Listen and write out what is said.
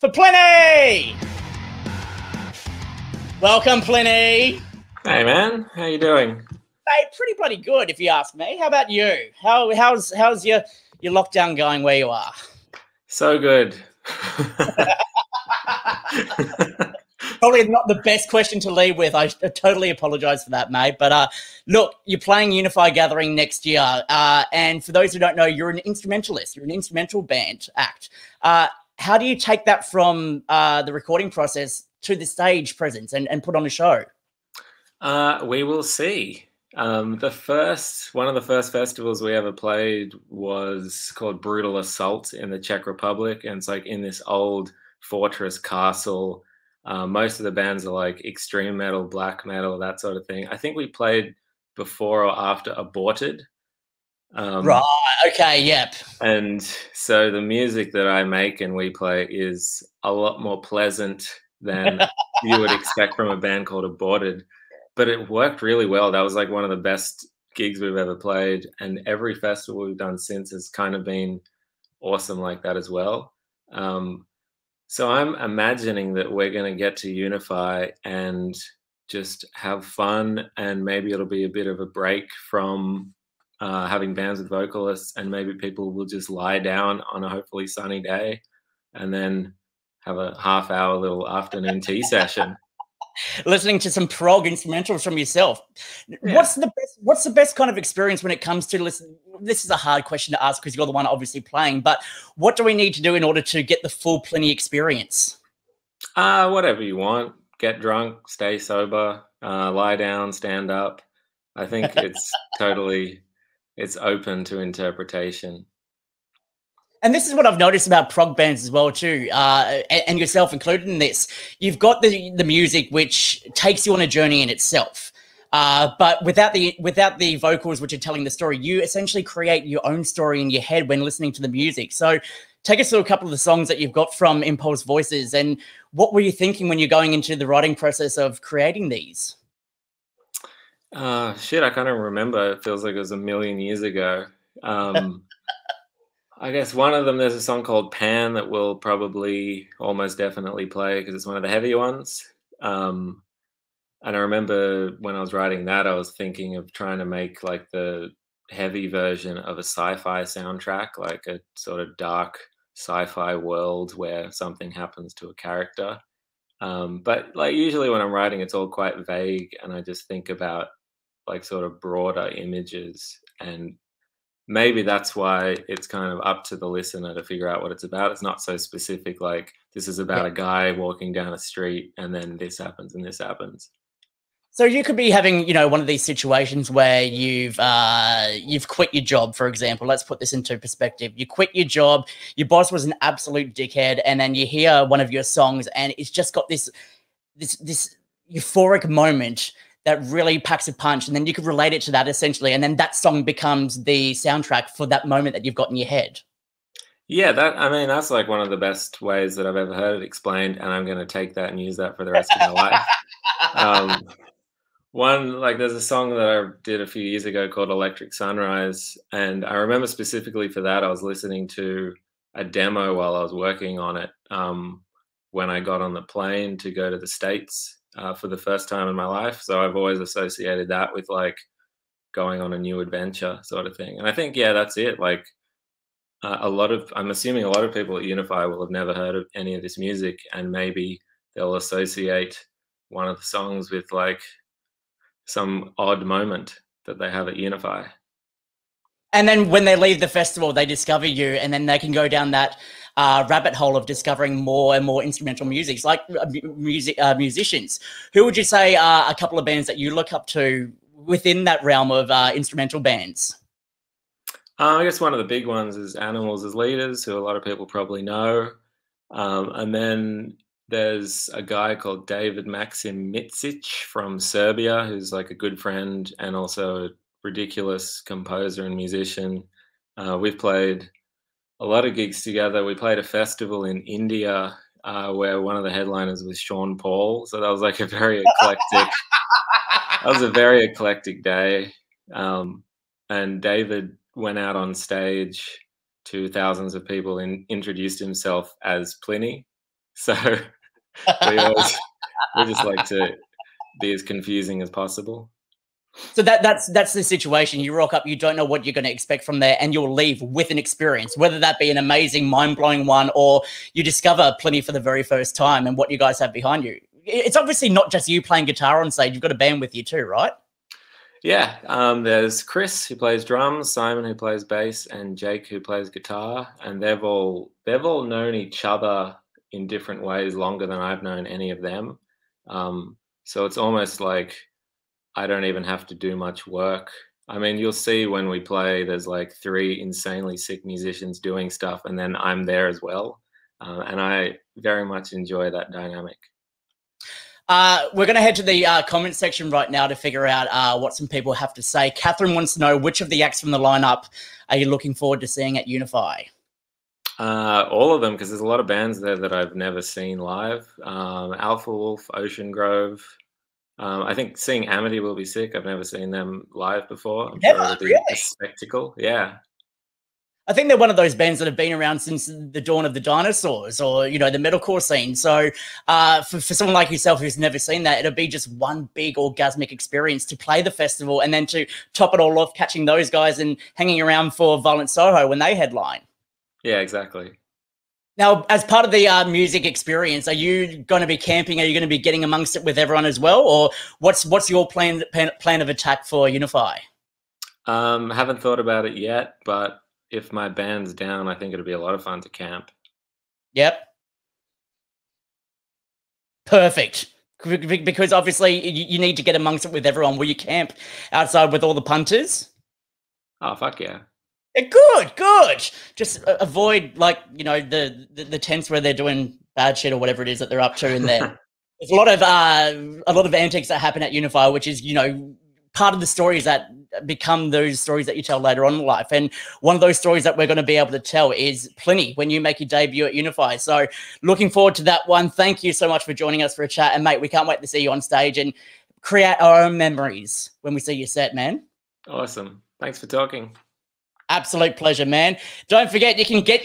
for Plini. Welcome, Plini. Hey man, how you doing? Hey, pretty bloody good, if you ask me. How about you? How how's how's your your lockdown going where you are? So good. Probably not the best question to lead with. I totally apologize for that, mate. But uh, look, you're playing Unify Gathering next year. Uh, and for those who don't know, you're an instrumentalist, you're an instrumental band act. Uh, how do you take that from uh, the recording process to the stage presence and, and put on a show? Uh, we will see. Um, the first one of the first festivals we ever played was called Brutal Assault in the Czech Republic, and it's like in this old fortress castle. Uh, most of the bands are like extreme metal, black metal, that sort of thing. I think we played before or after Aborted. Um, right. Okay. Yep. And so the music that I make and we play is a lot more pleasant than you would expect from a band called Aborted but it worked really well. That was like one of the best gigs we've ever played, and every festival we've done since has kind of been awesome like that as well. Um, so I'm imagining that we're going to get to unify and just have fun, and maybe it'll be a bit of a break from uh, having bands with vocalists, and maybe people will just lie down on a hopefully sunny day, and then have a half hour little afternoon tea session listening to some prog instrumentals from yourself. Yeah. What's the best? What's the best kind of experience when it comes to listen? This is a hard question to ask because you're the one obviously playing. But what do we need to do in order to get the full Plini experience? Uh, whatever you want. Get drunk, stay sober, uh, lie down, stand up. I think it's totally it's open to interpretation and this is what I've noticed about prog bands as well too, uh, and, yourself included in this. You've got the the music which takes you on a journey in itself, uh, but without the without the vocals which are telling the story, you essentially create your own story in your head when listening to the music. So, take us through a couple of the songs that you've got from Impulse Voices, and what were you thinking when you're going into the writing process of creating these? Uh, shit, I can't even remember. It feels like it was a million years ago. Um, I guess one of them, there's a song called Pan that we'll probably almost definitely play because it's one of the heavier ones. Um, and I remember when I was writing that, I was thinking of trying to make like the heavy version of a sci fi soundtrack, like a sort of dark sci fi world where something happens to a character. Um, but like usually when I'm writing, it's all quite vague and I just think about like sort of broader images and maybe that's why it's kind of up to the listener to figure out what it's about. It's not so specific, like this is about a guy walking down a street and then this happens and this happens. So you could be having, you know, one of these situations where you've uh, you've quit your job, for example. Let's put this into perspective. You quit your job, your boss was an absolute dickhead, and then you hear one of your songs, and it's just got this this this euphoric moment that really packs a punch, and then you could relate it to that essentially, and then that song becomes the soundtrack for that moment that you've got in your head. Yeah, that I mean that's like one of the best ways that I've ever heard it explained, and I'm going to take that and use that for the rest of my life. Um, one like there's a song that I did a few years ago called Electric Sunrise, and I remember specifically for that I was listening to a demo while I was working on it um, when I got on the plane to go to the states uh, for the first time in my life. So I've always associated that with like going on a new adventure sort of thing. And I think, yeah, that's it. Like uh, a lot of, I'm assuming a lot of people at Unify will have never heard of any of this music and maybe they'll associate one of the songs with like some odd moment that they have at Unify. And then when they leave the festival, they discover you, and then they can go down that uh, rabbit hole of discovering more and more instrumental music, like uh, music uh, musicians. Who would you say are a couple of bands that you look up to within that realm of uh, instrumental bands? Uh, I guess one of the big ones is Animals as Leaders, who a lot of people probably know. Um, and then there's a guy called David Maxim Micic from Serbia, who's like a good friend and also a ridiculous composer and musician. Uh, we've played a lot of gigs together. We played a festival in India uh, where one of the headliners was Sean Paul. So that was like a very eclectic. that was a very eclectic day. Um, and David went out on stage to thousands of people and introduced himself as Plini. So we always we just like to be as confusing as possible. So that that's that's the situation. You rock up, you don't know what you're going to expect from there, and you'll leave with an experience, whether that be an amazing, mind blowing one, or you discover Plini for the very first time and what you guys have behind you. It's obviously not just you playing guitar on stage; you've got a band with you too, right? Yeah, um, there's Chris who plays drums, Simon who plays bass, and Jake who plays guitar, and they've all they've all known each other in different ways longer than I've known any of them. Um, so it's almost like I don't even have to do much work. I mean, you'll see when we play, there's like three insanely sick musicians doing stuff, and then I'm there as well. Uh, and I very much enjoy that dynamic. Uh, we're going to head to the uh, comment section right now to figure out uh, what some people have to say. Catherine wants to know which of the acts from the lineup are you looking forward to seeing at Unify? Uh, all of them, because there's a lot of bands there that I've never seen live. Um, Alpha Wolf, Ocean Grove, um, I think seeing Amity will be sick. I've never seen them live before. I'm never, sure really? a spectacle. Yeah. I think they're one of those bands that have been around since the dawn of the dinosaurs or, you know, the metalcore scene. So uh, for, for someone like yourself who's never seen that, it'll be just one big orgasmic experience to play the festival and then to top it all off, catching those guys and hanging around for Violent Soho when they headline. Yeah, exactly. Now, as part of the uh, music experience, are you going to be camping? Are you going to be getting amongst it with everyone as well, or what's what's your plan plan of attack for Unify? Um, haven't thought about it yet, but if my band's down, I think it'll be a lot of fun to camp. Yep. Perfect. Because obviously you need to get amongst it with everyone. Will you camp outside with all the punters? Oh fuck yeah! Good, good. Just avoid like you know the, the, the tents where they're doing bad shit or whatever it is that they're up to in there. There's a lot of uh, a lot of antics that happen at Unify, which is you know part of the stories that become those stories that you tell later on in life. And one of those stories that we're going to be able to tell is Plini when you make your debut at Unify. So looking forward to that one. Thank you so much for joining us for a chat. And mate, we can't wait to see you on stage and create our own memories when we see you set, man. Awesome. Thanks for talking. Absolute pleasure, man. Don't forget, you can get